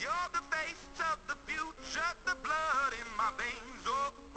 You're the face of the future, the blood in my veins, oh.